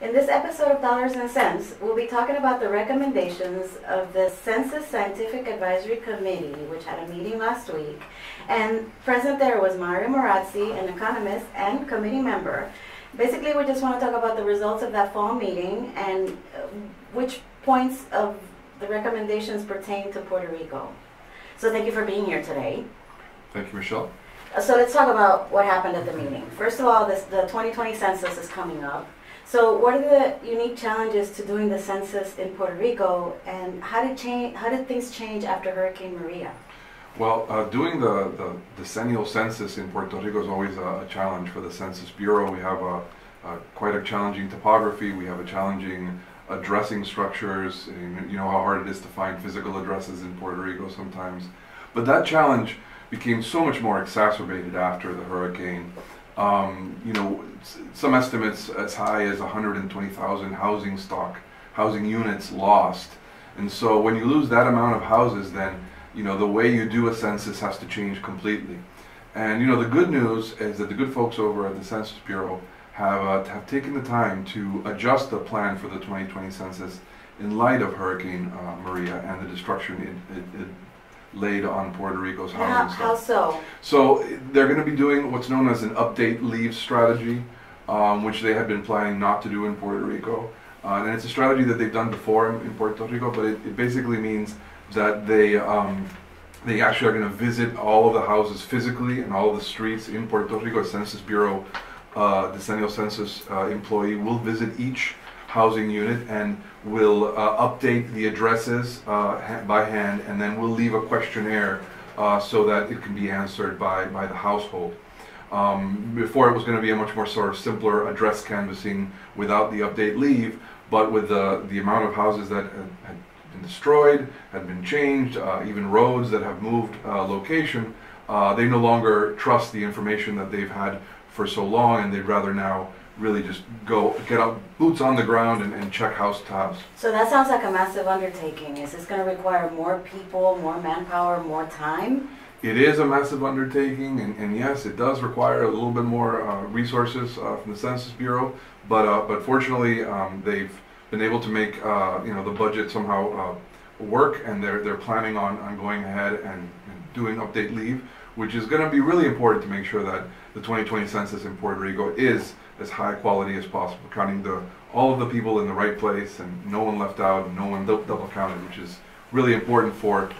In this episode of Dollars and Cents, we'll be talking about the recommendations of the Census Scientific Advisory Committee, which had a meeting last week. And present there was Mario Marazzi, an economist and committee member. Basically, we just want to talk about the results of that fall meeting and uh, which points of the recommendations pertain to Puerto Rico. So thank you for being here today. Thank you, Michelle. So let's talk about what happened at the meeting. First of all, this, the 2020 census is coming up. So what are the unique challenges to doing the census in Puerto Rico, and how did change? How did things change after Hurricane Maria? Well, uh, doing the, the decennial census in Puerto Rico is always a, a challenge for the Census Bureau. We have a, a, quite a challenging topography. We have a challenging addressing structures. And you know how hard it is to find physical addresses in Puerto Rico sometimes. But that challenge became so much more exacerbated after the hurricane. Um, you know, some estimates as high as 120,000 housing stock, housing units lost. And so when you lose that amount of houses, then you know the way you do a census has to change completely. And you know the good news is that the good folks over at the Census Bureau have uh, have taken the time to adjust the plan for the 2020 census in light of Hurricane uh, Maria and the destruction it, it, it laid on Puerto Rico's How, housing stock. how so? So they're going to be doing what's known as an update leave strategy, um, which they had been planning not to do in Puerto Rico. Uh, and it's a strategy that they've done before in, in Puerto Rico, but it, it basically means that they um, they actually are going to visit all of the houses physically and all of the streets in Puerto Rico. A Census Bureau uh, decennial census uh, employee will visit each housing unit and we'll uh, update the addresses uh, by hand, and then we'll leave a questionnaire uh, so that it can be answered by, by the household. Um, before it was going to be a much more sort of simpler address canvassing without the update leave, but with the, the amount of houses that had, been destroyed, had been changed, uh, even roads that have moved uh, location, uh, they no longer trust the information that they've had for so long, and they'd rather now really just go get out boots on the ground and, and check house to house. So that sounds like a massive undertaking. Is this going to require more people, more manpower, more time? It is a massive undertaking, and, and yes, it does require a little bit more uh, resources uh, from the Census Bureau. But uh, but fortunately, um, they've been able to make uh, you know the budget somehow uh, work, and they're they're planning on, on going ahead and, and doing update leave, which is going to be really important to make sure that the 2020 census in Puerto Rico is as high quality as possible, counting the all of the people in the right place and no one left out and no one dou- double counted, which is really important for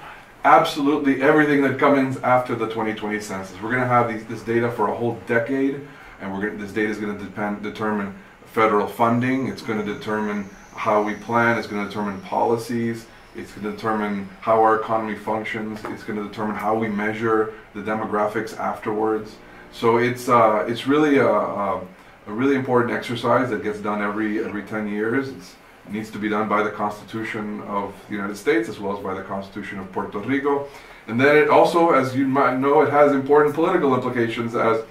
absolutely everything that comes after the 2020 census. We're going to have these, this data for a whole decade, and we're going this data is going to determine federal funding. It's going to determine how we plan. It's going to determine policies. It's going to determine how our economy functions. It's going to determine how we measure the demographics afterwards. So it's uh, it's really a, a, a really important exercise that gets done every every 10 years. It's, it needs to be done by the Constitution of the United States as well as by the Constitution of Puerto Rico. And then it also, as you might know, it has important political implications as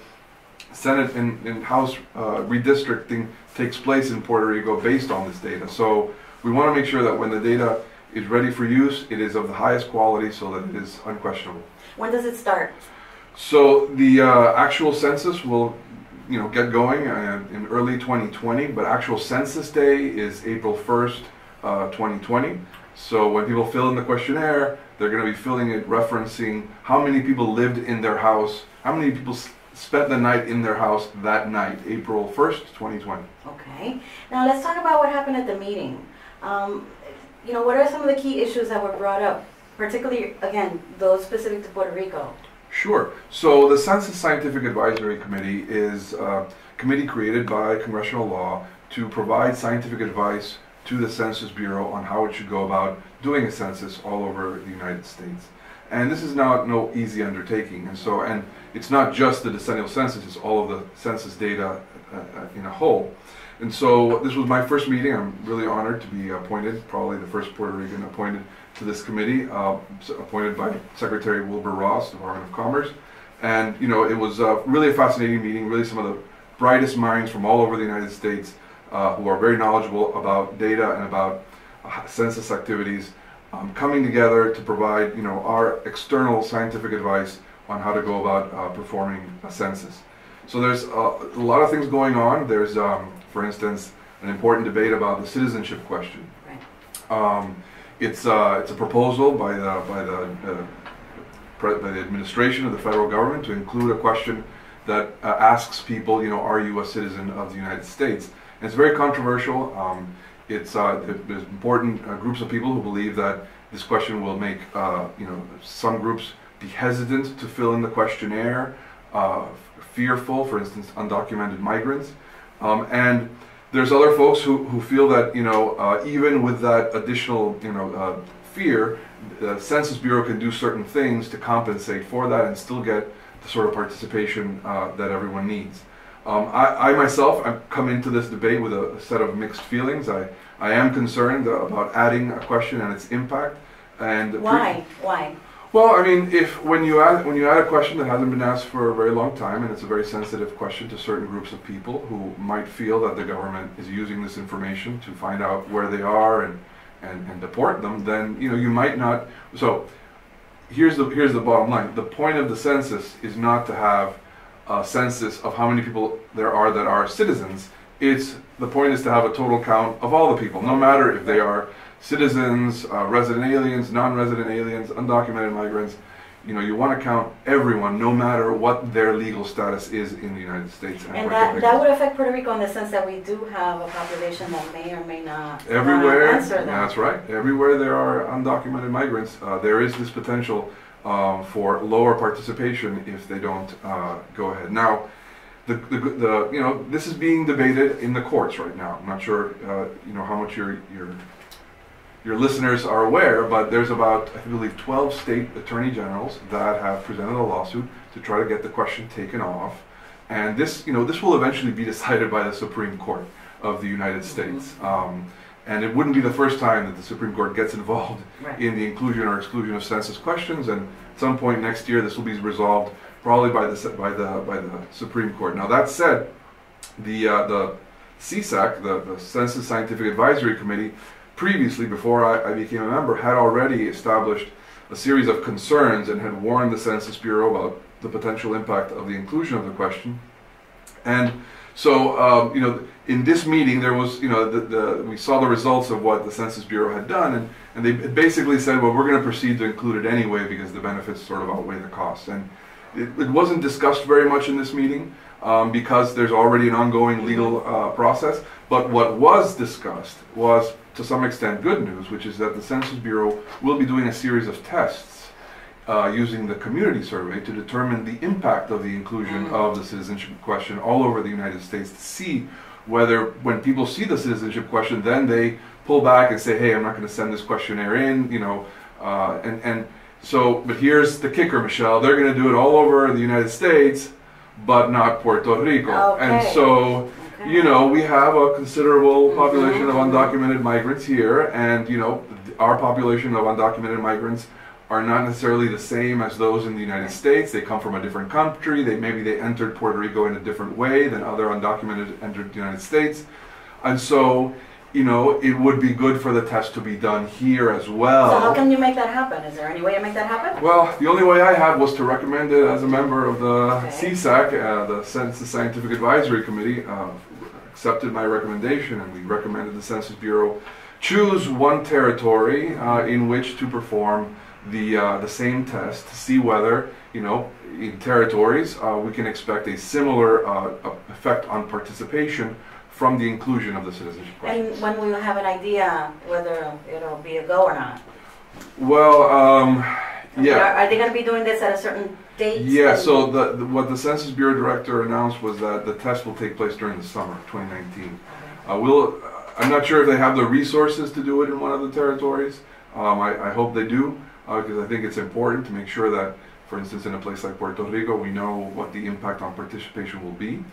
Senate and, and House uh, redistricting takes place in Puerto Rico based on this data. So we want to make sure that when the data is ready for use, it is of the highest quality so that it is unquestionable. When does it start? So the uh, actual census will, you know, get going uh, in early 2020, but actual census day is April 1st, uh, 2020. So when people fill in the questionnaire, they're going to be filling it referencing how many people lived in their house, how many people spent the night in their house that night, April 1st, 2020. Okay. Now let's talk about what happened at the meeting. Um, you know, what are some of the key issues that were brought up, particularly again those specific to Puerto Rico? Sure. So the Census Scientific Advisory Committee is a committee created by congressional law to provide scientific advice to the Census Bureau on how it should go about doing a census all over the United States. And this is not no easy undertaking. And so, and it's not just the decennial census; it's all of the census data uh, uh, in a whole. And so, this was my first meeting. I'm really honored to be appointed, probably the first Puerto Rican appointed to this committee, uh, appointed by Secretary Wilbur Ross, Department of Commerce. And you know, it was uh, really a fascinating meeting. Really, some of the brightest minds from all over the United States uh, who are very knowledgeable about data and about uh, census activities um, coming together to provide, you know, our external scientific advice on how to go about uh, performing a census. So there's uh, a lot of things going on. There's, um, for instance, an important debate about the citizenship question. Right. Um, it's, uh, it's a proposal by the, by the, uh, by the administration of the federal government to include a question that uh, asks people, you know, are you a citizen of the United States? And it's very controversial. Um, it's uh, there's important uh, groups of people who believe that this question will make, uh, you know, some groups be hesitant to fill in the questionnaire, fearful, for instance, undocumented migrants, um, and there's other folks who, who feel that you know uh, even with that additional you know uh, fear, the Census Bureau can do certain things to compensate for that and still get the sort of participation uh, that everyone needs. Um, I, I myself, I've come into this debate with a, set of mixed feelings. I, I am concerned about adding a question and its impact. And Why? Why? Well, I mean, if when you add when you add a question that hasn't been asked for a very long time, and it's a very sensitive question to certain groups of people who might feel that the government is using this information to find out where they are and and, and deport them, then you know you might not. So here's the here's the bottom line: the point of the census is not to have a census of how many people there are that are citizens. It's the point is to have a total count of all the people, no matter if they are citizens, uh, resident aliens, non-resident aliens, undocumented migrants. You know, you want to count everyone, no matter what their legal status is in the United States. And Puerto that, that would affect Puerto Rico in the sense that we do have a population that may or may not wanna Everywhere, answer that. that's right. Everywhere there are undocumented migrants, uh, there is this potential um, for lower participation if they don't uh, go ahead. Now, the, the, the you know this is being debated in the courts right now. I'm not sure uh, you know how much your your your listeners are aware, but there's about I believe 12 state attorney generals that have presented a lawsuit to try to get the question taken off. And this, you know, this will eventually be decided by the Supreme Court of the United States. Um, and it wouldn't be the first time that the Supreme Court gets involved Right. in the inclusion or exclusion of census questions. And at some point next year, this will be resolved probably by the by the by the Supreme Court. Now that said, the uh, the CSAC, the, the Census Scientific Advisory Committee, previously before I, I became a member, had already established a series of concerns and had warned the Census Bureau about the potential impact of the inclusion of the question. And so, um, you know, in this meeting, there was, you know, the, the, we saw the results of what the Census Bureau had done, and, and they basically said, well, we're going to proceed to include it anyway because the benefits sort of outweigh the costs. And it, it wasn't discussed very much in this meeting um, because there's already an ongoing legal uh, process. But what was discussed was, to some extent, good news, which is that the Census Bureau will be doing a series of tests uh, using the community survey to determine the impact of the inclusion Mm. of the citizenship question all over the United States to see whether when people see the citizenship question, then they pull back and say, hey, I'm not going to send this questionnaire in, you know, uh, and, and so, but here's the kicker, Michelle, they're going to do it all over the United States, but not Puerto Rico. Okay. And so. You know, we have a considerable population of undocumented migrants here, and you know, our population of undocumented migrants are not necessarily the same as those in the United States. They come from a different country. They maybe they entered Puerto Rico in a different way than other undocumented entered the United States, and so. You know, it would be good for the test to be done here as well. So how can you make that happen? Is there any way to make that happen? Well, the only way I had was to recommend it as a member of the Okay. CSAC, uh, the Census Scientific Advisory Committee, uh, accepted my recommendation, and we recommended the Census Bureau choose one territory uh, in which to perform the uh, the same test to see whether you know in territories uh, we can expect a similar uh, effect on participation from the inclusion of the citizenship question. And when we will have an idea whether it'll be a go or not? Well, um, yeah. Are, are they gonna be doing this at a certain Yeah, so the, the, what the Census Bureau director announced was that the test will take place during the summer, 2019. Uh, we'll, I'm not sure if they have the resources to do it in one of the territories. Um, I, I hope they do, uh, because I think it's important to make sure that, for instance, in a place like Puerto Rico, we know what the impact on participation will be.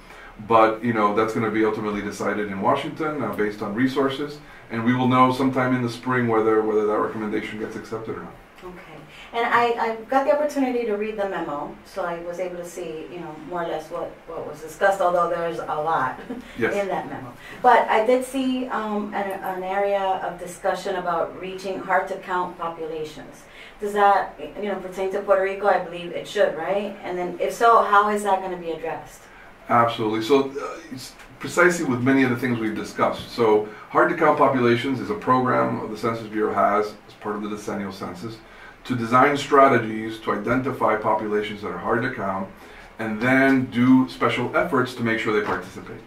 But, you know, that's going to be ultimately decided in Washington uh, based on resources, and we will know sometime in the spring whether, whether that recommendation gets accepted or not. Okay, and I, I got the opportunity to read the memo, so I was able to see, you know, more or less what, what was discussed, although there's a lot Yes. in that memo. But I did see um, an, an area of discussion about reaching hard-to-count populations. Does that, you know, pertain to Puerto Rico? I believe it should, right? And then if so, how is that gonna be addressed? Absolutely. So, uh, it's- precisely with many of the things we've discussed. So, hard to count populations is a program the Census Bureau has as part of the decennial census to design strategies to identify populations that are hard to count and then do special efforts to make sure they participate.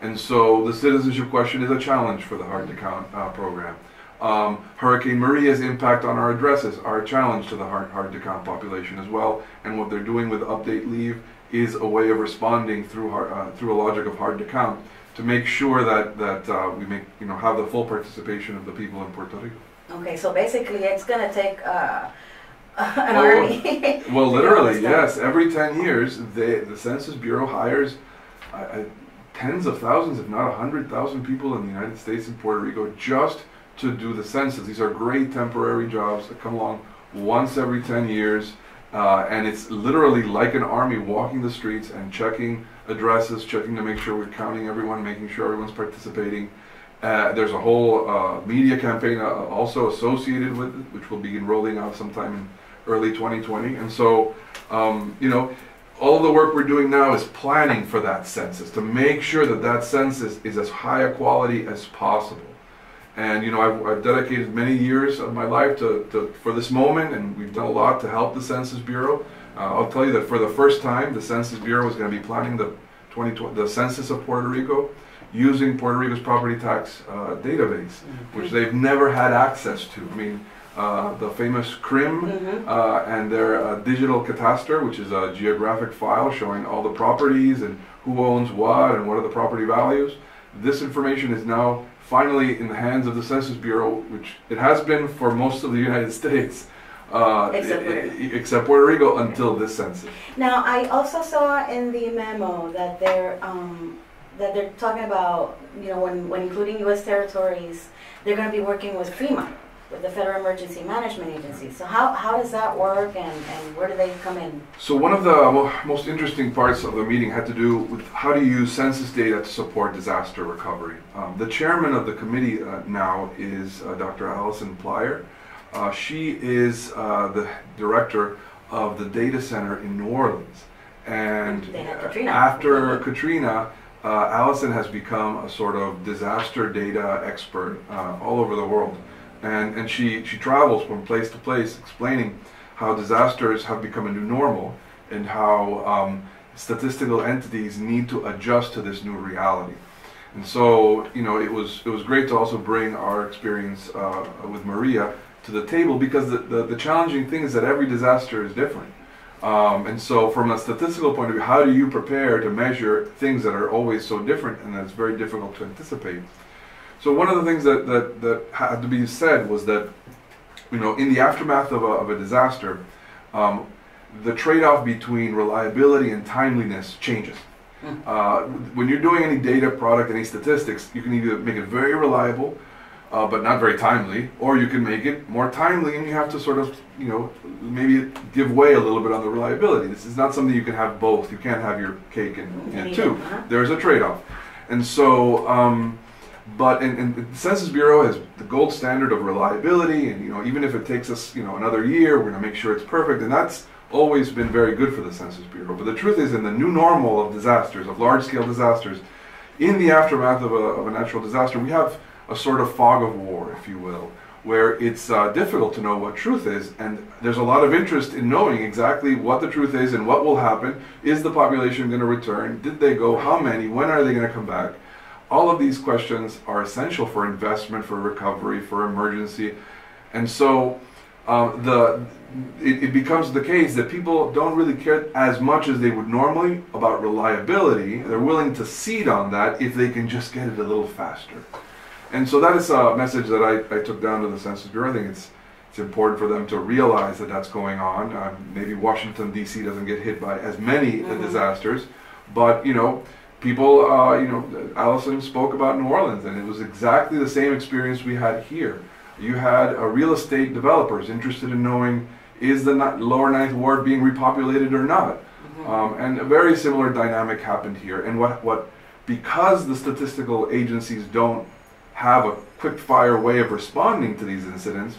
And so the citizenship question is a challenge for the hard to count uh, program. Um, Hurricane Maria's impact on our addresses are a challenge to the hard, hard to count population as well. And what they're doing with update leave is a way of responding through uh, through a logic of hard to count to make sure that that uh, we make you know have the full participation of the people in Puerto Rico. Okay, so basically it's going to take uh, an Well, army. Well, to do all literally, yes. Every 10 years, they, the Census Bureau hires uh, tens of thousands, if not a 100,000 people in the United States and Puerto Rico just to do the census. These are great temporary jobs that come along once every 10 years. Uh, and it's literally like an army walking the streets and checking addresses, checking to make sure we're counting everyone, making sure everyone's participating. Uh, there's a whole uh, media campaign uh, also associated with it, which will begin rolling out sometime in early 2020. And so, um, you know, all the work we're doing now is planning for that census to make sure that that census is as high a quality as possible. And you know, I've, I've dedicated many years of my life to, to for this moment, and we've done a lot to help the Census Bureau. Uh, I'll tell you that for the first time, the Census Bureau is going to be planning the 2020 the census of Puerto Rico using Puerto Rico's property tax uh, database, which they've never had access to. I mean, uh, the famous CRIM Mhm. uh, and their uh, digital cadaster, which is a geographic file showing all the properties and who owns what and what are the property values. This information is now finally in the hands of the Census Bureau, which it has been for most of the United States. Uh, Except Puerto except Puerto Rico until this census. Now, I also saw in the memo that they're um, that they're talking about, you know, when, when including U.S. territories, they're going to be working with FEMA, with the Federal Emergency Management Agency. So how, how does that work, and, and where do they come in? So one of the most interesting parts of the meeting had to do with how to use census data to support disaster recovery. Um, the chairman of the committee uh, now is uh, Dr. Allison Plyer. Uh, she is uh, the director of the data center in New Orleans. And Katrina. after Katrina, uh, Allison has become a sort of disaster data expert uh, all over the world. And, and she, she travels from place to place explaining how disasters have become a new normal and how um, statistical entities need to adjust to this new reality. And so, you know, it was it was great to also bring our experience uh, with Maria to the table because the, the, the challenging thing is that every disaster is different. Um, and so, from a statistical point of view, how do you prepare to measure things that are always so different and that's very difficult to anticipate? So, one of the things that, that, that had to be said was that, you know, in the aftermath of a, of a disaster, um, the trade off between reliability and timeliness changes. Uh, when you're doing any data product, any statistics, you can either make it very reliable, uh, but not very timely, or you can make it more timely and you have to sort of, you know, maybe give way a little bit on the reliability. This is not something you can have both. You can't have your cake and, and Eat two. There's a trade-off. And so, um, but and, and the Census Bureau has the gold standard of reliability, and you know, even if it takes us, you know, another year, we're going to make sure it's perfect, and that's always been very good for the Census Bureau. But the truth is, in the new normal of disasters, of large-scale disasters, in the aftermath of a, of a natural disaster, we have a sort of fog of war, if you will, where it's uh, difficult to know what truth is, and there's a lot of interest in knowing exactly what the truth is and what will happen. Is the population going to return? Did they go? How many? When are they going to come back? All of these questions are essential for investment, for recovery, for emergency, and so um, the it, it becomes the case that people don't really care as much as they would normally about reliability. They're willing to cede on that if they can just get it a little faster. And so that is a message that I, I took down to the Census Bureau. I think it's it's important for them to realize that that's going on. Um, maybe Washington D.C. doesn't get hit by as many Mhm. disasters, but you know, people. Uh, you know, Allison spoke about New Orleans, and it was exactly the same experience we had here. You had uh, real estate developers interested in knowing is the ni- lower ninth ward being repopulated or not, um, and a very similar dynamic happened here. And what what because the statistical agencies don't have a quick fire way of responding to these incidents,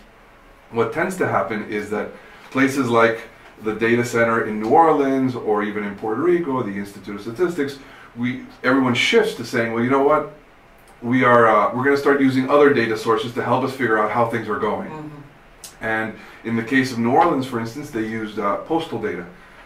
what tends to happen is that places like the data center in New Orleans or even in Puerto Rico, the Institute of Statistics, we everyone shifts to saying, well, you know what, we are uh, we're going to start using other data sources to help us figure out how things are going. Mhm. And in the case of New Orleans, for instance, they used uh, postal data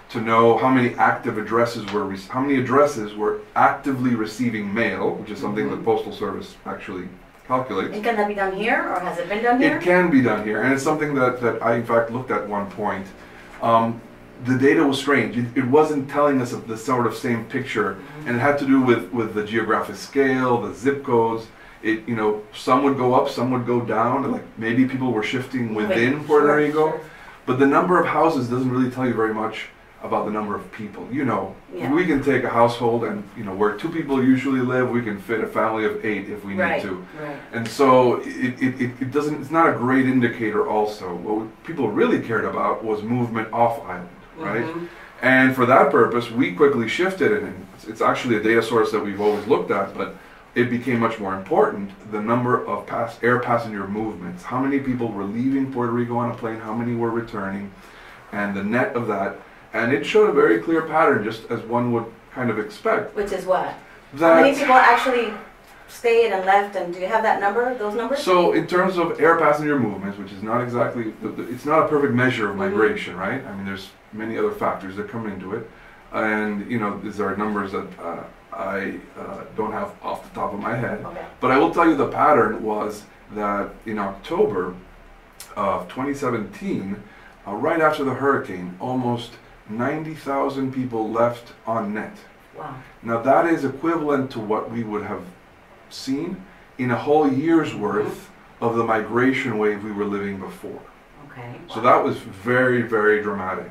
to know how many active addresses were re- how many addresses were actively receiving mail, which is something the Mhm. postal service actually calculates. And can that be done here, or has it been done here? It can be done here, and it's something that, that I in fact looked at one point. Um, the data was strange. It, it wasn't telling us of the sort of same picture, Mm-hmm. and it had to do with, with the geographic scale, the zip codes. It you know some would go up, some would go down. and Like maybe people were shifting within Wait, Puerto sure, Rico, sure. but the number of houses doesn't really tell you very much about the number of people. You know, Yeah. we can take a household, and you know where two people usually live, we can fit a family of eight if we need Right, to. right. And so it, it, it, doesn't, it's not a great indicator also. What people really cared about was movement off island, right? Mhm. And for that purpose, we quickly shifted it, and it's, it's actually a data source that we've always looked at, but it became much more important, the number of pass, air passenger movements. How many people were leaving Puerto Rico on a plane, how many were returning, and the net of that. And it showed a very clear pattern, just as one would kind of expect. Which is what? That How many people actually stayed and left, and do you have that number, those numbers? So in terms of air passenger movements, which is not exactly, it's not a perfect measure of Mhm. migration, right? I mean, there's many other factors that come into it. And, you know, these are numbers that uh, I uh, don't have off the top of my head. Okay. But I will tell you the pattern was that in October of 2017, uh, right after the hurricane, almost 90,000 people left on net. Wow. Now that is equivalent to what we would have seen in a whole year's worth of the migration wave we were living before. Okay. So that was very, very dramatic.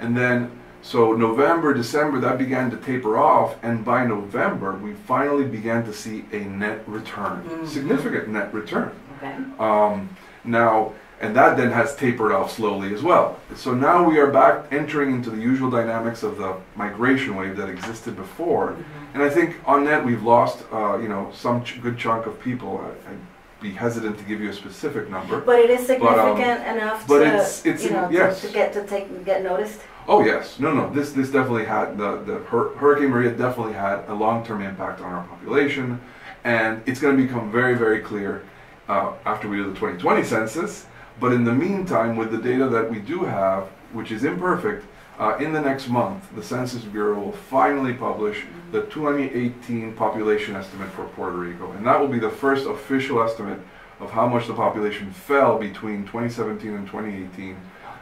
And then, so November, December, that began to taper off, and by November, we finally began to see a net return, Mhm. significant net return. Okay. Um, now, and that then has tapered off slowly as well. So now we are back entering into the usual dynamics of the migration wave that existed before. Mhm. And I think on net we've lost, uh, you know, some ch- good chunk of people. I, I'd be hesitant to give you a specific number. But it is But, um, significant enough but to, it's- it's- you know, to- yes. to get to take get noticed. Oh yes, no, no. This this definitely had the the Hur- Hurricane Maria definitely had a long term impact on our population, and it's going to become very very clear uh, after we do the 2020 census. But in the meantime, with the data that we do have, which is imperfect, uh, in the next month, the Census Bureau will finally publish the 2018 population estimate for Puerto Rico, and that will be the first official estimate of how much the population fell between 2017 and 2018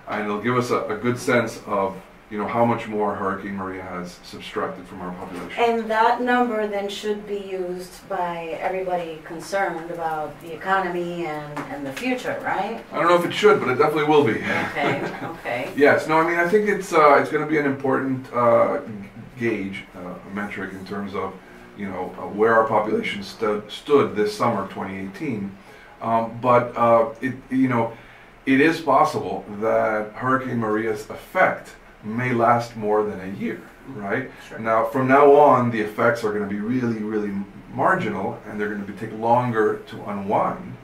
and it'll give us a, a good sense of you know how much more Hurricane Maria has subtracted from our population. And that number then should be used by everybody concerned about the economy and, and the future, right? I don't know if it should, but it definitely will be. Okay, okay. yes, no, I mean I think it's uh, it's going to be an important uh, gauge, uh, metric in terms of you know uh, where our population stood stood this summer of 2018. Um, but uh, it you know it is possible that Hurricane Maria's effect may last more than a year, right? Sure. Now, from now on, the effects are going to be really, really marginal, and they're going to be, take longer to unwind.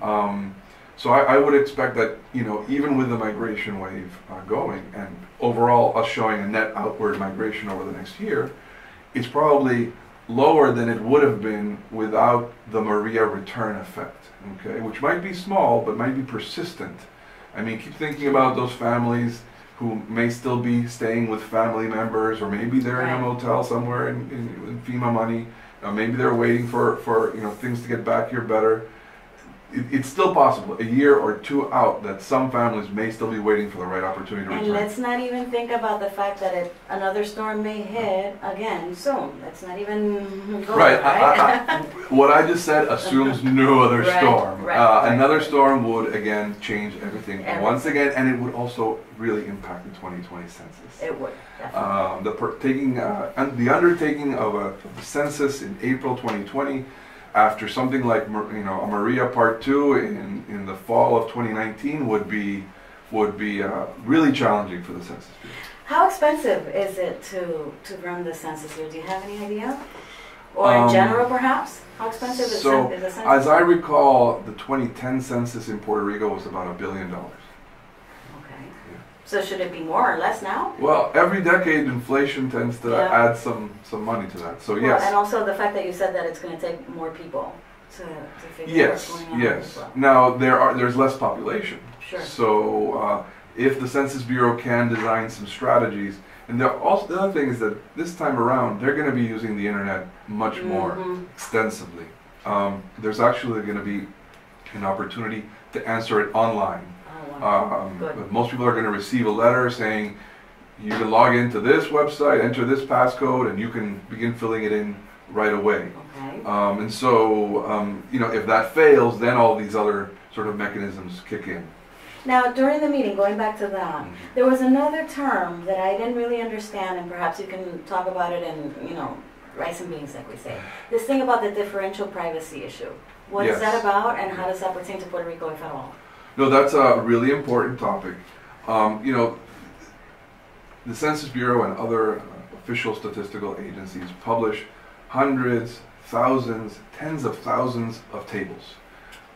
Mhm. Um, so I, I would expect that, you know, even with the migration wave uh, going, and overall us showing a net outward migration over the next year, it's probably lower than it would have been without the Maria return effect, okay? Which might be small, but might be persistent. I mean, keep thinking about those families who may still be staying with family members, or maybe they're in a motel somewhere in, in, in FEMA money. Uh, maybe they're waiting for, for you know things to get back here better. It, it's still possible, a year or two out, that some families may still be waiting for the right opportunity to And return. let's not even think about the fact that it, another storm may hit again soon. Let's not even go Right. there, I, right? I, I, what I just said assumes no other Right, storm. right, uh, right, another storm would again change everything Everything. once again, and it would also really impact the 2020 census. It would, definitely. Um, the per- taking uh, un- the undertaking of a, of a census in April 2020, after something like you know a Maria Part Two in in the fall of 2019 would be would be uh, really challenging for the census. Bureau. How expensive is it to, to run the census here? Do you have any idea? Or in Um, general, perhaps? How expensive is, so, is the census? As I recall, the 2010 census in Puerto Rico was about a billion dollars. So should it be more or less now? Well, every decade inflation tends to Yeah. add some, some money to that. So Well, yes. And also the fact that you said that it's gonna take more people to, to figure out what's Yes, going on yes. well. Now, there are, there's less population. Sure. So, uh, if the Census Bureau can design some strategies, and the, also, the other thing is that this time around, they're gonna be using the internet much more Mhm. extensively. Um, there's actually gonna be an opportunity to answer it online. Oh. Um, but most people are gonna receive a letter saying, you can log into this website, enter this passcode, and you can begin filling it in right away. Okay. Um, and so, um, you know, if that fails, then all these other sort of mechanisms kick in. Now, during the meeting, going back to that, there was another term that I didn't really understand, and perhaps you can talk about it in, you know, rice and beans, like we say. This thing about the differential privacy issue. What is Yes. that about, and how does that pertain to Puerto Rico, if at all? No, that's a really important topic. Um, you know, the Census Bureau and other official statistical agencies publish hundreds, thousands, tens of thousands of tables.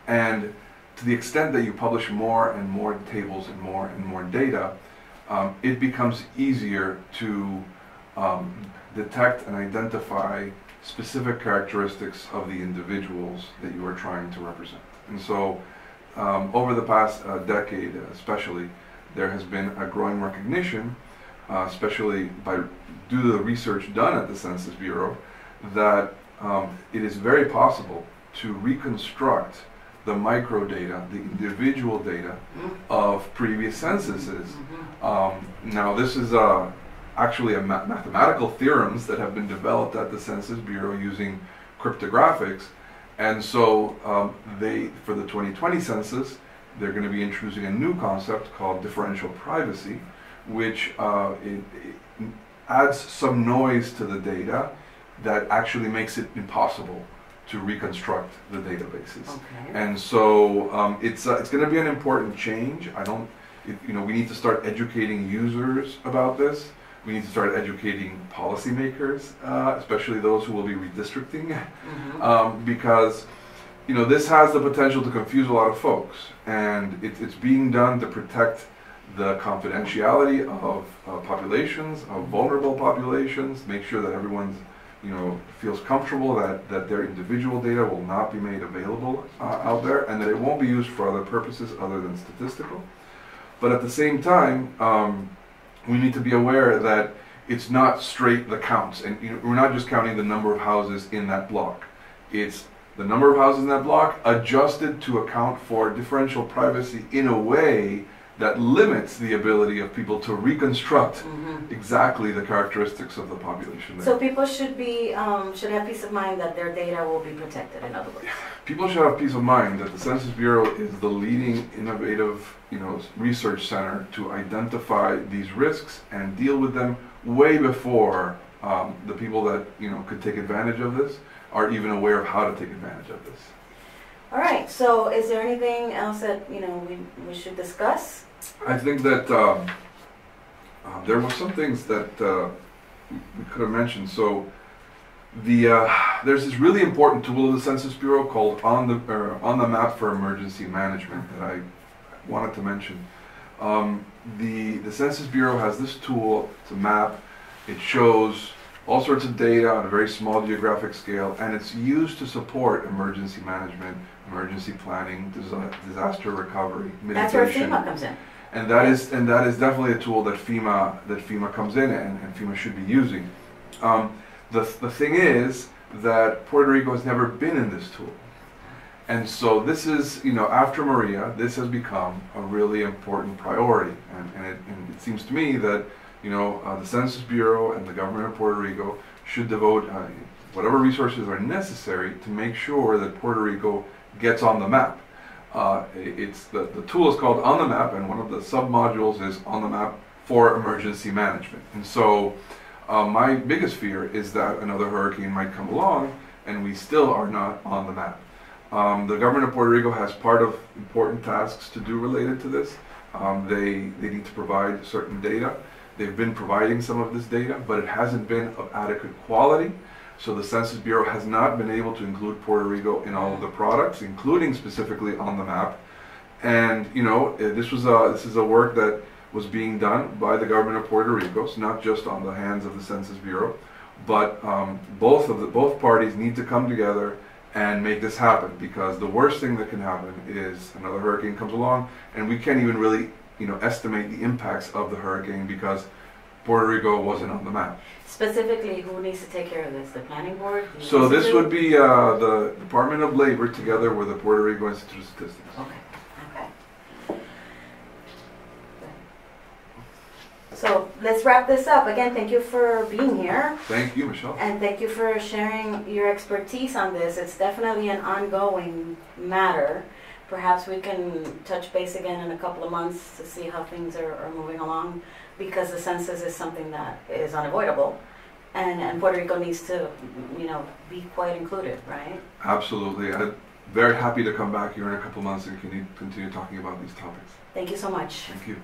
And to the extent that you publish more and more tables and more and more data, um, it becomes easier to um, detect and identify specific characteristics of the individuals that you are trying to represent. And so, um, over the past uh, decade, especially, there has been a growing recognition, uh, especially by due to the research done at the Census Bureau, that um, it is very possible to reconstruct the micro data, the individual data of previous censuses. Mhm. Um, now, this is uh, actually a ma- mathematical theorems that have been developed at the Census Bureau using cryptographics, and so um, they, for the 2020 census, they're going to be introducing a new concept called differential privacy, which uh, it, it adds some noise to the data that actually makes it impossible to reconstruct the databases. Okay. And so um, it's uh, it's going to be an important change. I don't, it, you know, we need to start educating users about this. We need to start educating policymakers, uh, especially those who will be redistricting, Mhm. um, because you know this has the potential to confuse a lot of folks, and it, it's being done to protect the confidentiality of uh, populations, of vulnerable populations, make sure that everyone's you know, feels comfortable that, that their individual data will not be made available uh, out there and that it won't be used for other purposes other than statistical. But at the same time, um, we need to be aware that it's not straight the counts. And you know, we're not just counting the number of houses in that block. It's the number of houses in that block adjusted to account for differential privacy in a way that limits the ability of people to reconstruct Mhm. exactly the characteristics of the population. there. So people should be, um, should have peace of mind that their data will be protected, in other words. People should have peace of mind that the Census Bureau is the leading innovative, you know, research center to identify these risks and deal with them way before um, the people that you know could take advantage of this are even aware of how to take advantage of this. All right, so is there anything else that, you know, we, we should discuss? I think that um, uh, there were some things that uh, we could have mentioned. So the uh, there's this really important tool of the Census Bureau called on the on the map for emergency management that I wanted to mention. Um, the the Census Bureau has this tool. It's a map. It shows all sorts of data on a very small geographic scale, and it's used to support emergency management, emergency planning, disa- disaster recovery, mitigation. That's where. FEMA comes in. And that is and that is definitely a tool that FEMA that FEMA comes in and, and FEMA should be using. Um, the the thing is that Puerto Rico has never been in this tool, and so this is you know after Maria, this has become a really important priority, and and it, and it seems to me that you know uh, the Census Bureau and the government of Puerto Rico should devote uh, whatever resources are necessary to make sure that Puerto Rico gets on the map. Uh, it's the, the tool is called On the Map, and one of the submodules is On the Map for Emergency Management. And so, uh, my biggest fear is that another hurricane might come along, and we still are not on the map. Um, the government of Puerto Rico has part of important tasks to do related to this. Um, they they need to provide certain data. They've been providing some of this data, but it hasn't been of adequate quality. So the Census Bureau has not been able to include Puerto Rico in all of the products, including specifically on the map. And you know, uh, this was a this is a work that was being done by the government of Puerto Rico. so not just on the hands of the Census Bureau, but um, both of the both parties need to come together and make this happen because the worst thing that can happen is another hurricane comes along and we can't even really you know estimate the impacts of the hurricane because Puerto Rico wasn't on the map. Specifically, who needs to take care of this? The planning board? The So this would be uh, the Department of Labor together with the Puerto Rico Institute of Statistics. Okay, okay. So let's wrap this up. Again, thank you for being here. Thank you, Michelle. And thank you for sharing your expertise on this. It's definitely an ongoing matter. Perhaps we can touch base again in a couple of months to see how things are, are moving along because the census is something that is unavoidable. And, and Puerto Rico needs to, you know, be quite included, right? Absolutely. I'm very happy to come back here in a couple months and continue, continue talking about these topics. Thank you so much. Thank you.